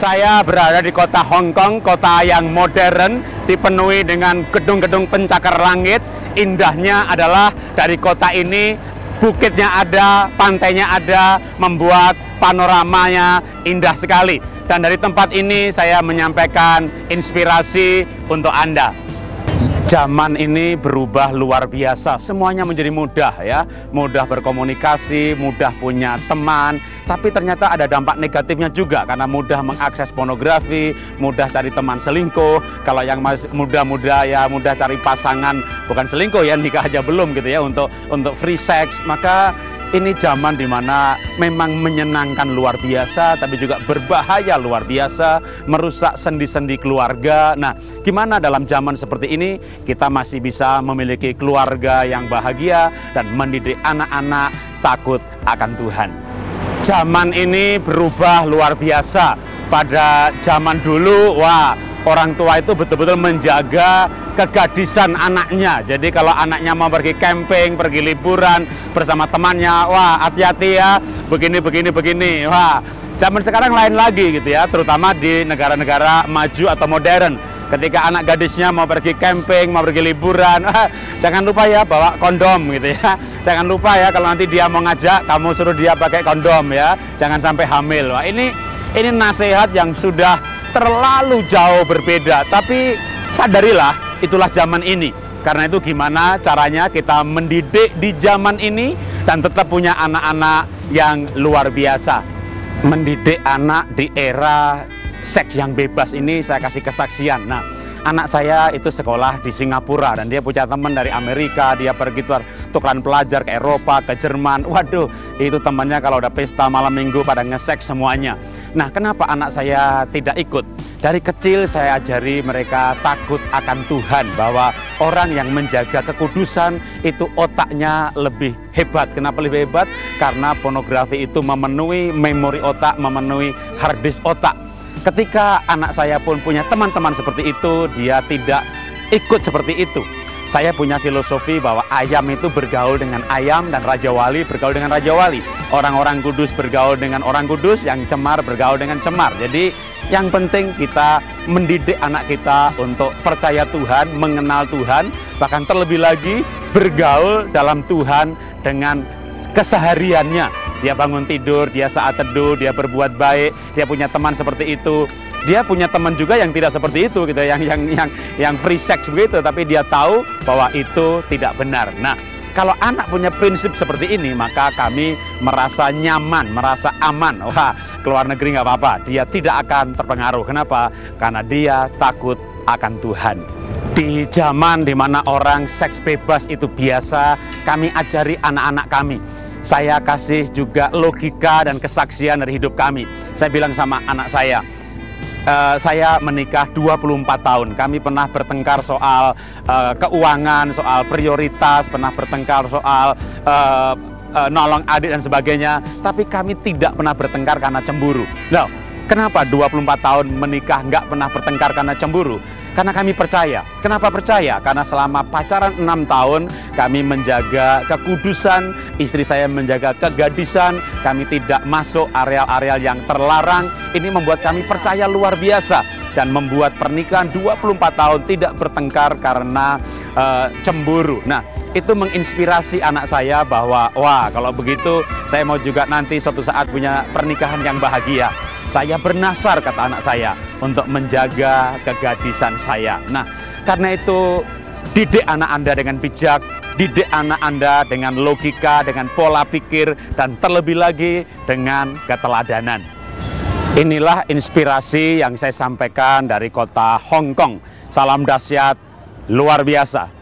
Saya berada di kota Hong Kong, kota yang modern, dipenuhi dengan gedung-gedung pencakar langit. Indahnya adalah dari kota ini bukitnya ada, pantainya ada, membuat panoramanya indah sekali. Dan dari tempat ini saya menyampaikan inspirasi untuk Anda. Zaman ini berubah luar biasa, semuanya menjadi mudah ya, mudah berkomunikasi, mudah punya teman, tapi ternyata ada dampak negatifnya juga karena mudah mengakses pornografi, mudah cari teman selingkuh. Kalau yang muda-muda ya mudah cari pasangan bukan selingkuh ya nikah aja belum gitu ya untuk untuk free sex, maka ini zaman di mana memang menyenangkan luar biasa, tapi juga berbahaya luar biasa, merusak sendi-sendi keluarga. Nah, gimana dalam zaman seperti ini kita masih bisa memiliki keluarga yang bahagia dan mendidik anak-anak takut akan Tuhan. Zaman ini berubah luar biasa. Pada zaman dulu, wah, orang tua itu betul-betul menjaga kegadisan anaknya. Jadi kalau anaknya mau pergi camping, pergi liburan bersama temannya, wah hati-hati ya, begini begini begini. Wah, zaman sekarang lain lagi gitu ya, terutama di negara-negara maju atau modern. Ketika anak gadisnya mau pergi camping, mau pergi liburan, jangan lupa ya bawa kondom gitu ya. Jangan lupa ya kalau nanti dia mau ngajak, kamu suruh dia pakai kondom ya. Jangan sampai hamil. Wah, ini ini nasihat yang sudah terlalu jauh berbeda, tapi sadarilah itulah zaman ini. Karena itu gimana caranya kita mendidik di zaman ini dan tetap punya anak-anak yang luar biasa. Mendidik anak di era seks yang bebas ini saya kasih kesaksian. Nah, anak saya itu sekolah di Singapura dan dia punya teman dari Amerika, dia pergi tuh tukeran pelajar ke Eropa, ke Jerman. Waduh, itu temannya kalau udah pesta malam minggu pada ngesek semuanya. Nah, kenapa anak saya tidak ikut? Dari kecil saya ajari mereka takut akan Tuhan, bahwa orang yang menjaga kekudusan itu otaknya lebih hebat. Kenapa lebih hebat? Karena pornografi itu memenuhi memori otak, memenuhi harddisk otak. Ketika anak saya pun punya teman-teman seperti itu, dia tidak ikut seperti itu. Saya punya filosofi bahwa ayam itu bergaul dengan ayam dan Raja Wali bergaul dengan Raja Wali. Orang-orang kudus bergaul dengan orang kudus, yang cemar bergaul dengan cemar. Jadi yang penting kita mendidik anak kita untuk percaya Tuhan, mengenal Tuhan, bahkan terlebih lagi bergaul dalam Tuhan dengan kesehariannya. Dia bangun tidur, dia saat teduh, dia berbuat baik, dia punya teman seperti itu dia punya teman juga yang tidak seperti itu gitu yang yang yang yang free sex begitu tapi dia tahu bahwa itu tidak benar. Nah, kalau anak punya prinsip seperti ini, maka kami merasa nyaman, merasa aman. Wah, keluar negeri nggak apa-apa. Dia tidak akan terpengaruh. Kenapa? Karena dia takut akan Tuhan. Di zaman di mana orang seks bebas itu biasa, kami ajari anak-anak kami. Saya kasih juga logika dan kesaksian dari hidup kami. Saya bilang sama anak saya, uh, saya menikah 24 tahun. Kami pernah bertengkar soal uh, keuangan, soal prioritas, pernah bertengkar soal uh, uh, nolong adik dan sebagainya. Tapi kami tidak pernah bertengkar karena cemburu. Loh, kenapa 24 tahun menikah nggak pernah bertengkar karena cemburu? Karena kami percaya. Kenapa percaya? Karena selama pacaran enam tahun kami menjaga kekudusan, istri saya menjaga kegadisan, kami tidak masuk area-area yang terlarang. Ini membuat kami percaya luar biasa dan membuat pernikahan 24 tahun tidak bertengkar karena uh, cemburu. Nah, itu menginspirasi anak saya bahwa wah kalau begitu saya mau juga nanti suatu saat punya pernikahan yang bahagia. Saya bernasar kata anak saya untuk menjaga kegadisan saya. Nah, karena itu didik anak Anda dengan bijak, didik anak Anda dengan logika, dengan pola pikir, dan terlebih lagi dengan keteladanan. Inilah inspirasi yang saya sampaikan dari kota Hong Kong. Salam dahsyat luar biasa.